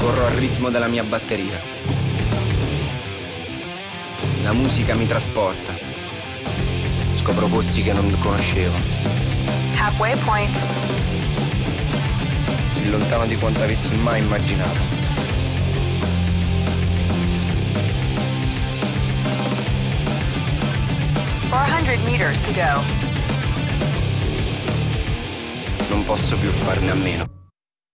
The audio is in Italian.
Corro al ritmo della mia batteria. La musica mi trasporta. Scopro posti che non conoscevo. Halfway point. Più lontano di quanto avessi mai immaginato. Meters to go. Non posso più farne a meno.